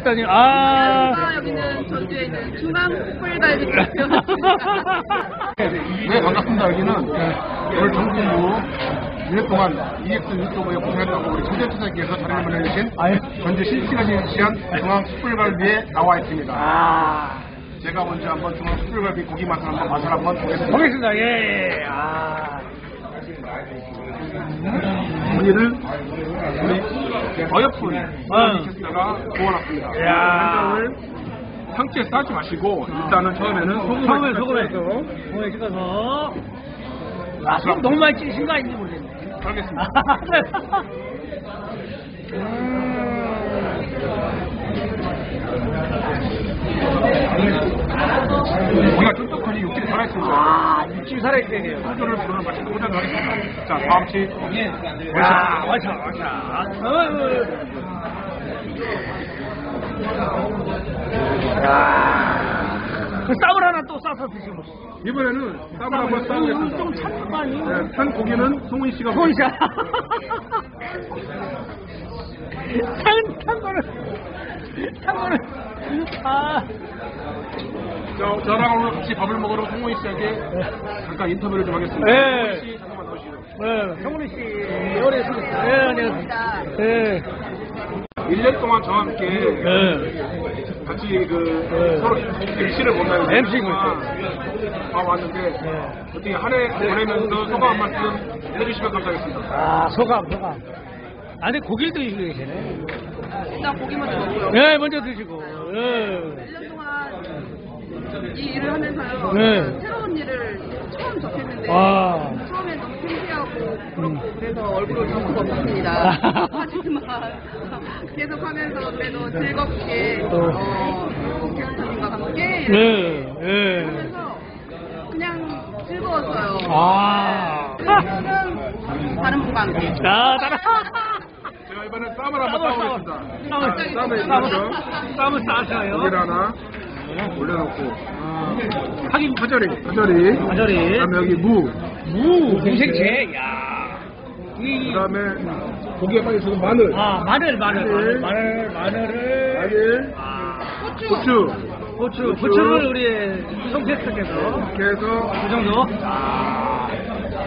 일단은 아. 아, 여기는 전주에 있는 중앙 숯불갈비집이요. 네, 반갑습니다. 여기는 오늘 정진부 2년 동안 EX 유튜브에 고생했다고 우리 청년투자기에서 자리를 마련해주신 전주 실시간에 위치한 중앙 숯불갈비에 나와 있습니다. 아. 제가 먼저 한번 중앙 숯불갈비 고기 맛을 한번 맛을 한번 보겠습니다. 보겠습니다. 예, 예. 아. 고기를 우리 어여쁜 어. 캐스터가 구워놨습니다. 야. 한장을 상추에 싸지 마시고 일단은 처음에는 소금을 소금에 찍어서 소금에 찍어서 아, 소금 너무 많이 찍으신 거 아닌지 모르겠네. 알겠습니다. 고 기가 쫀득하니 육질이 살아있습니다. 아, 육즙이 살아있어야 돼요. 소주를 부르는 맛이 보도록 하겠습니다. 자, 다음치 야, 와차, 와차. 어, 어. 야. 그 쌈을 하나 또 싸서 드시고. 이번에는 쌈을 한번 좀 싸보겠습니다. 찬거 아니에요? 네, 산 고기는 송은 씨가 손샤 찬, 찬 거는, 아. 저, 저랑 오늘 같이 밥을 먹으러 송은 씨에게 잠깐 인터뷰를 좀 하겠습니다. 네. 송은 씨 잠깐만 나오시죠. 네, 성훈이 씨, 오래 소개했어요. 네, 안녕하세요. 네. 1년 동안 저와 함께 네. 같이 그 네. 서로 MC를 보면서 MC 를 와왔는데 네. 어떻게 한 해 보내면서 소감 한 말씀 해주시면 감사하겠습니다. 아, 소감, 소감. 아, 근데 고기를 드시고 계시네. 일단 고기 먼저 먹고요. 네, 먼저 드시고. 네. 1년 동안 이 일을 하면서요. 네. 새로운 일을 처음 접했는데 와. 처음엔 너무 창피하고 부럽고 음. 그래서 얼굴을 덮고 없습니다. 하지만 계속 하면서 그래도 즐겁게 어. 어, 캐스터님과 함께 네, 네. 하면서 그냥 즐거웠어요. 아. 그거는 다른 분과 함께. 자, 따라. 제가 이번엔 쌈을 한번 싸보겠습니다. 쌈을, 쌈을 쌈을, 쌈을 싸셔요. 고기를 하나 올려놓고 하긴 파절이 파절이 가자리. 그다음에 여기 무 무, 무생채, 야. 이, 그다음에 고기에 빠져있는 마늘 아, 마늘, 마늘, 마늘. 마늘, 마늘을. 마늘 아, 고추 고추, 고추를 우리 송태스께서 이렇게 해서 그 정도.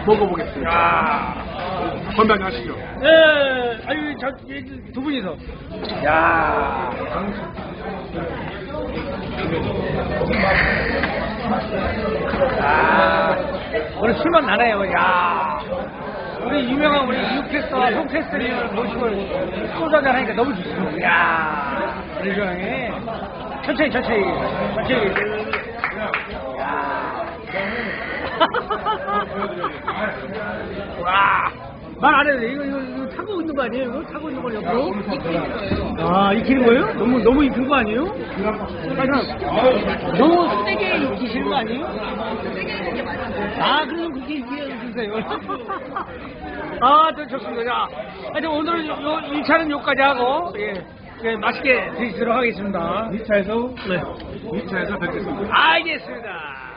먹어보겠습니다. 야. 건강하시죠. 예, 저, 이, 두 분이서. 야. 아, 오늘 술만 나네요. 야. 우리 유명한 우리 이육캐스터와 송캐스터님을 모시고 소주 한잔 하니까 너무 좋습니다. 야. 우리 조용히. 천천히, 천천히. 천천히. 야. 와. 말 안 해도 돼. 이거, 이거, 이거 타고 있는 거 아니에요? 이거 타고 있는 거 옆으로? 아, 익히는 거예요? 너무, 너무 익힌 거 아니에요? 아니, 너무 세게 익히시는 거 아니에요? 아, 그럼 그렇게 익히세요. 아, 저 좋습니다. 자, 하여튼 오늘은 요, 요 1차는 요까지 하고, 예, 예, 맛있게 드시도록 하겠습니다. 2차에서 네. 2차에서 뵙겠습니다. 알겠습니다.